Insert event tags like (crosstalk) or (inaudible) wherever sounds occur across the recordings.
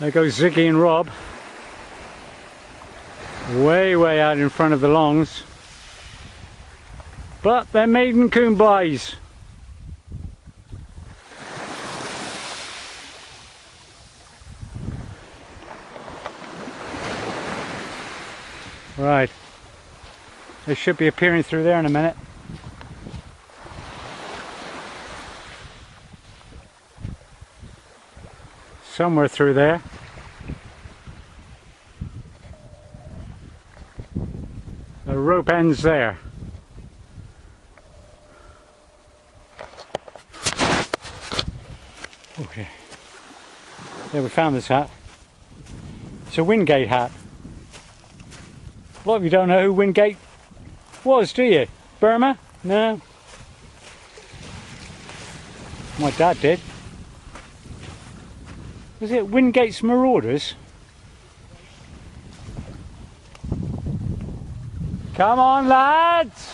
There goes Ziggy and Rob. Way, way out in front of the longs. But they're maiden coon buys. Right. They should be appearing through there in a minute. Somewhere through there. The rope ends there. Okay. Yeah, we found this hat. It's a Wingate hat. A lot of you don't know who Wingate was, do you? Burma? No. My dad did. Was it Wingate's Marauders? Come on, lads!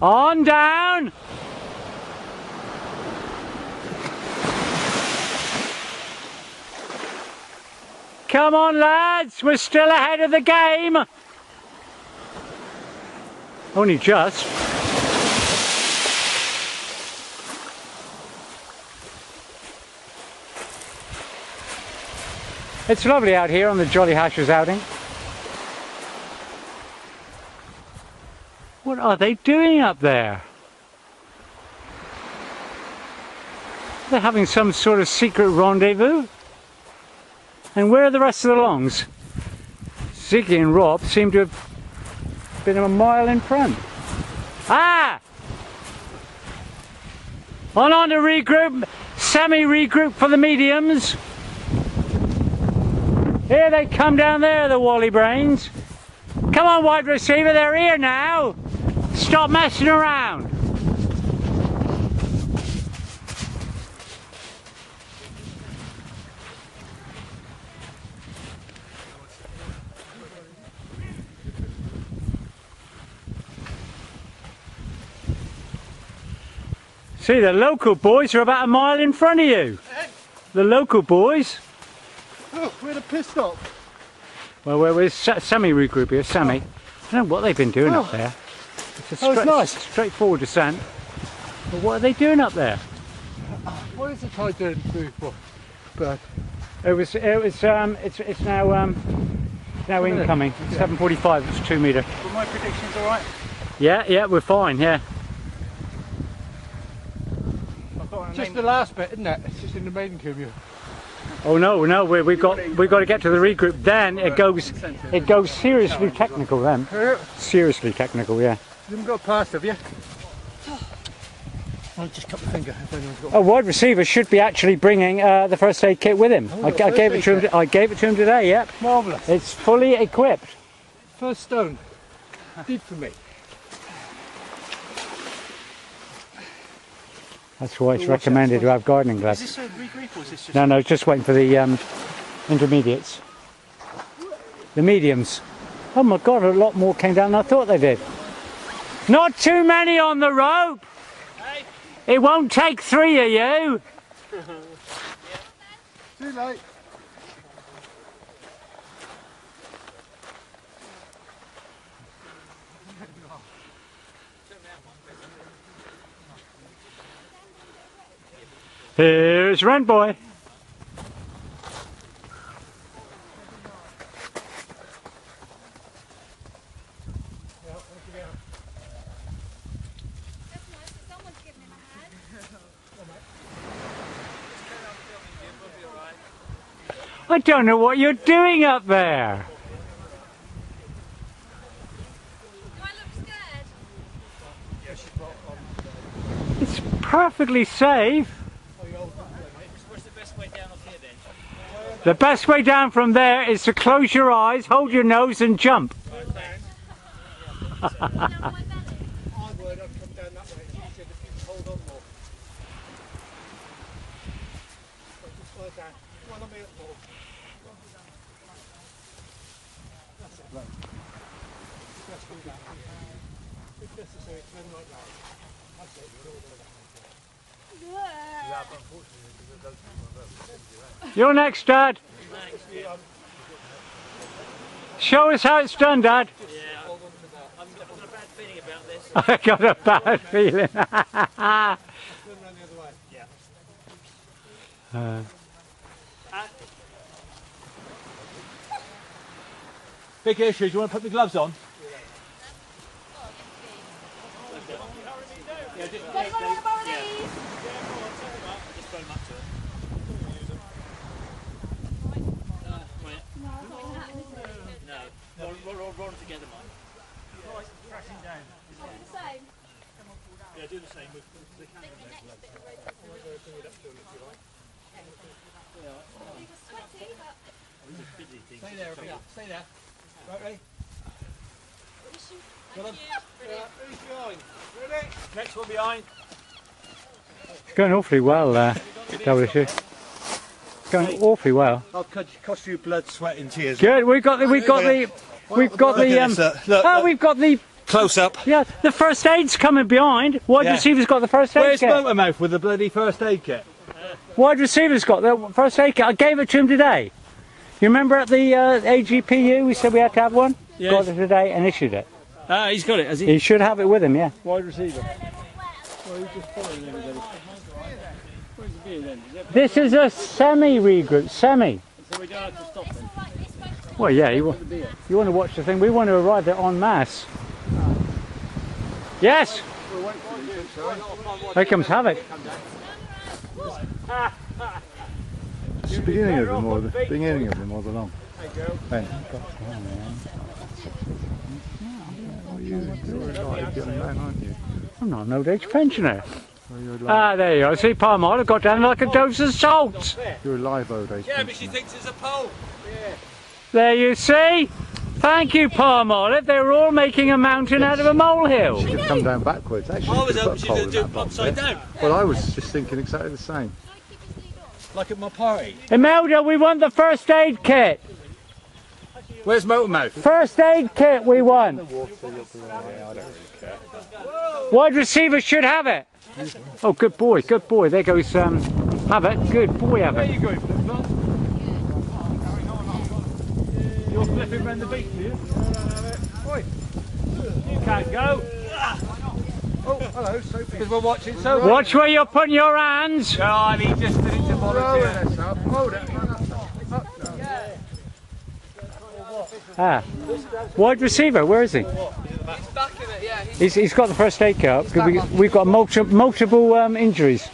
On down! Come on, lads! We're still ahead of the game! Only just. It's lovely out here on the Jolly Hashers outing. What are they doing up there? They're having some sort of secret rendezvous. And where are the rest of the longs? Ziggy and Rob seem to have been a mile in front. Ah! On on to regroup, semi-regroup for the mediums. Here they come down there, the Wally Brains. Come on, wide receiver, they're here now. Stop messing around. See, the local boys are about a mile in front of you. The local boys. Oh, we're at a pit stop. Well, we're with Sa- Sammy regroup here. Sammy. I don't know what they've been doing up Oh. there. It's a Oh, it's nice. straightforward descent. But what are they doing up there? What is the tide doing before? But It was. It was. Um. It's. It's now. Um. Now incoming. 7:45. It's two meter. but my prediction's all right. Yeah. Yeah. We're fine. Yeah. Just the last bit, isn't it? It's just in the maiden cube. Oh no. No. We we got. we've got to get to the regroup. Then it goes. It goes seriously technical. Then. Seriously technical. Yeah. You haven't got past, have you? I'll just cut my finger if anyone's got A wide receiver should be actually bringing uh, the first aid kit with him. Oh, I, I gave it to him. kit. I gave it to him today. Yep. Marvellous. It's fully equipped. First stone. Did for me. That's why it's recommended that to have gardening Is this a regroup or is this just No, no, just waiting for the um, intermediates. The mediums. Oh my god, a lot more came down than I thought they did. Not too many on the rope. It won't take three of you. (laughs) Too late. (laughs) Here's Rent Boy. I don't know what you're doing up there. It's perfectly safe. what's the best way down off here then? The best way down from there is to close your eyes, hold your nose, and jump. (laughs) You're all the way back. You're next, Dad. Show us how it's done, Dad. I've got a bad feeling about this. (laughs) I got a bad feeling. (laughs) Uh, Big issue. Do you want to put the gloves on? Just throw them up to it. No. Roll, roll, roll, roll them together, Mike. Yeah, do the same with with the camera. Busy thing. Stay there, Peter. Stay there. Right, ready? Got him? Yeah, who's behind? Ready? Next one behind. it's going awfully well, uh, WSU. It's going awfully well. I'll cost you blood, sweat and tears. Good. We've got the. We've got the. We've got the. Um, look, look, oh, we've got the. Close up. Yeah, the first aid's coming behind. Wide Yeah. receiver's got the first aid kit. Where's kit. Motormouth with the bloody first aid kit? Wide receiver's got the first aid kit. I gave it to him today. You remember at the uh, AGPU we said we had to have one? Yes. Got it today and issued it. Ah, he's got it, has he? He should have it with him, yeah. Wide receiver. Well, he's just following everybody. Where's the beer then? Is that, This is a semi regroup. Semi. so we don't have to stop him. Well, yeah. You, wa- you want to watch the thing? We want to arrive there en masse. Yes. Here comes Havoc. It's the beginning of them or the beginning of them or the long. Ben. Oh, you, you're a live young man, aren't you? I'm not an old age pensioner. You're, a live, Ah, there you go. See, Palmer got down like a dose of salt. you're a live old age. Yeah, but she thinks it's a pole. There you see. Thank you, Palmer. They were all making a mountain out of a molehill. Should have come down backwards. Actually, I was hoping she put was going to do it upside there. down. Well, I was just thinking exactly the same. Like at my party. Imelda, we want the first aid kit. Where's Motormouth? First aid kit we want. Wide receiver should have it. Oh, good boy, good boy. There goes um, have it. Good boy, have Where it. you going, flip flop? Flipping round the beach, are you? Oi. You can't go. Oh, hello, Sophie. Because we're watching so Watch where you're putting your hands. God, he just did it to volunteer. this up. Hold it. Ah, wide receiver. Where is he? He's, he's got the first aid kit up. 'cause We, we've got multi, multiple um, injuries.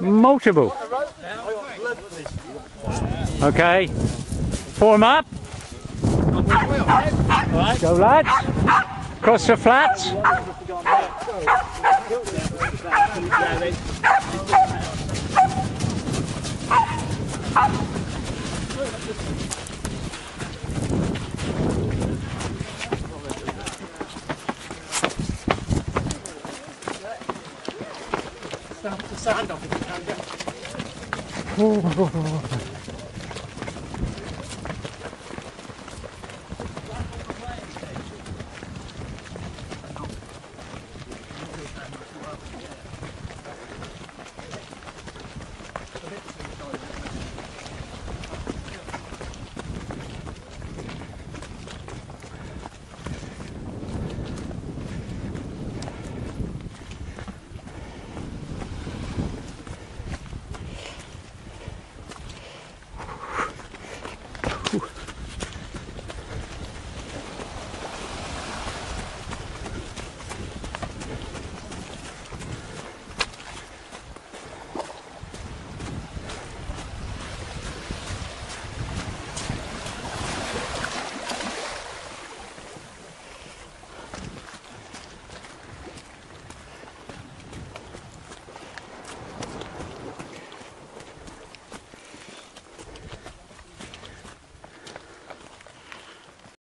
Multiple. Okay. Form up. Go lads. Cross the flats. Sand off if you can. (laughs)